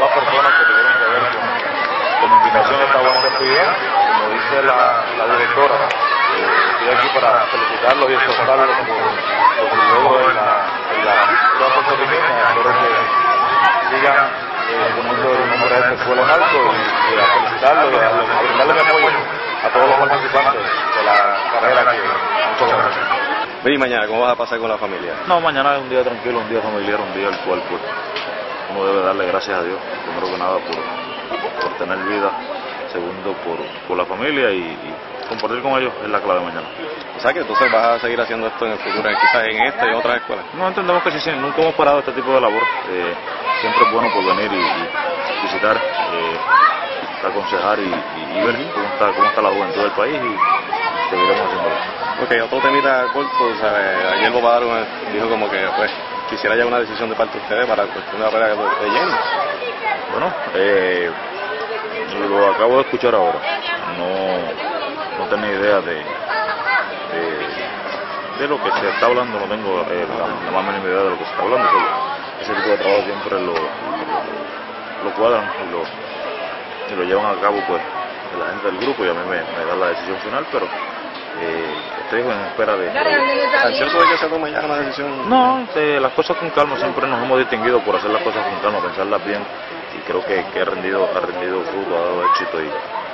todas las personas que tuvieron que ver con, la invitación a esta buena festividad. Como dice la, la directora, eh, estoy aquí para felicitarlos y exhortarlos por, por su logro en la, en la puertorriqueña. Espero que sigan eh, poniendo el nombre de esta escuela en alto y, y a felicitarlos y a, brindarles mi apoyo a todos los participantes de la carrera que muchas gracias. Ve mañana, ¿cómo vas a pasar con la familia? No, mañana es un día tranquilo, un día familiar, un día el cual uno debe darle gracias a Dios, primero que nada por, por tener vida, segundo por, por la familia y, y compartir con ellos es la clave mañana. O sea que entonces vas a seguir haciendo esto en el futuro, quizás en esta y en otras escuelas. No entendemos que sí, sí, nunca hemos parado este tipo de labor. Eh, siempre es bueno por venir y, y visitar, eh, aconsejar y, ver cómo está, cómo está la juventud del país y seguiremos haciéndolo. Ok, otro temita corto, ¿sabes? ayer Bob Arum dijo como que pues quisiera ya una decisión de parte de ustedes para cuestión de la de Jenny. Bueno, eh, lo acabo de escuchar ahora. No, no tenía idea de, de, lo que se está hablando, no tengo eh, la, más mínima idea de lo que se está hablando. ese tipo de trabajo siempre lo, lo cuadran y lo, y lo llevan a cabo pues la gente del grupo y a mí me, me da la decisión final, pero eh, estoy en espera de... ¿Ansioso de que se tome ya una decisión? No, eh, las cosas con calma, siempre nos hemos distinguido por hacer las cosas con calma, pensarlas bien y creo que, que ha rendido ha rendido fruto, ha dado éxito y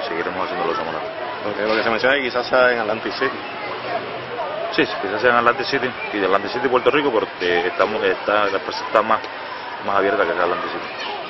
seguiremos haciéndolo de esa manera. Ok, lo que se menciona es que quizás sea en Atlantic City. Sí, sí, quizás sea en Atlantic City y de Atlantic City Puerto Rico porque estamos, está, la empresa está más, más abierta que sea Atlantic City.